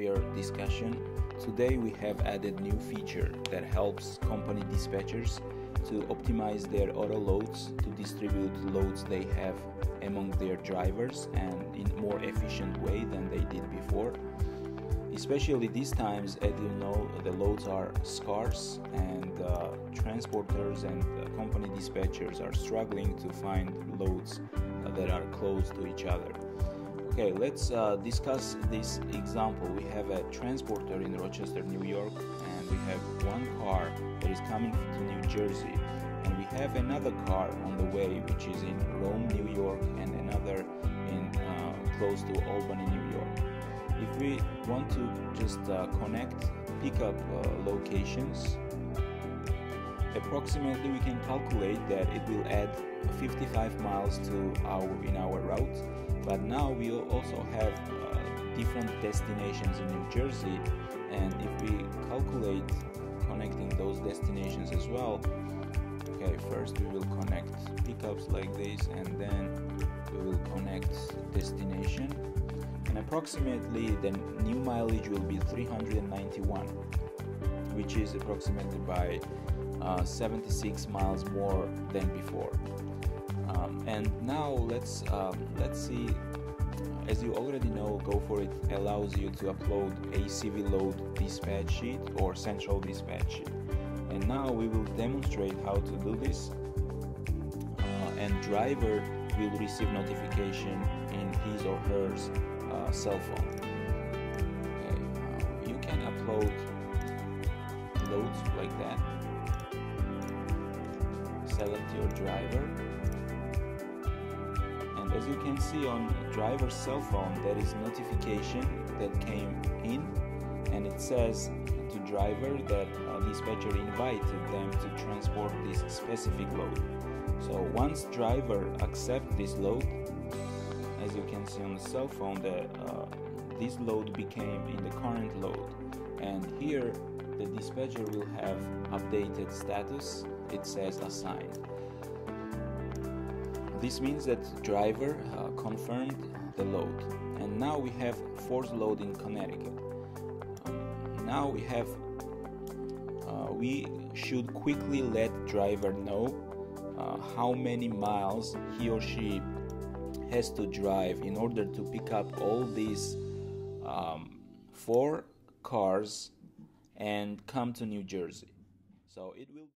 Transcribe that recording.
your discussion. Today we have added new feature that helps company dispatchers to optimize their auto loads to distribute loads they have among their drivers and in more efficient way than they did before. Especially these times, as you know, the loads are scarce and uh, transporters and uh, company dispatchers are struggling to find loads uh, that are close to each other. Okay, let's uh, discuss this example. We have a transporter in Rochester, New York, and we have one car that is coming to New Jersey, and we have another car on the way, which is in Rome, New York, and another in uh, close to Albany, New York. If we want to just uh, connect pickup uh, locations, approximately we can calculate that it will add 55 miles to our in our route but now we also have uh, different destinations in New Jersey and if we calculate connecting those destinations as well okay first we will connect pickups like this and then we will connect destination. And approximately the new mileage will be 391 which is approximately by uh, 76 miles more than before. Um, and now let's um, let's see as you already know Goforit allows you to upload a CV load dispatch sheet or central dispatch sheet. And now we will demonstrate how to do this. Uh, and driver will receive notification in his or her uh, cell phone. Okay uh, you can upload loads like that select your driver. And as you can see on driver's cell phone there is notification that came in and it says to driver that uh, dispatcher invited them to transport this specific load. So once driver accept this load as you can see on the cell phone that uh, this load became in the current load and here the dispatcher will have updated status. It says assigned. This means that driver uh, confirmed the load. And now we have forced load in Connecticut. Um, now we have uh, we should quickly let driver know uh, how many miles he or she has to drive in order to pick up all these um, four cars and come to New Jersey. So it will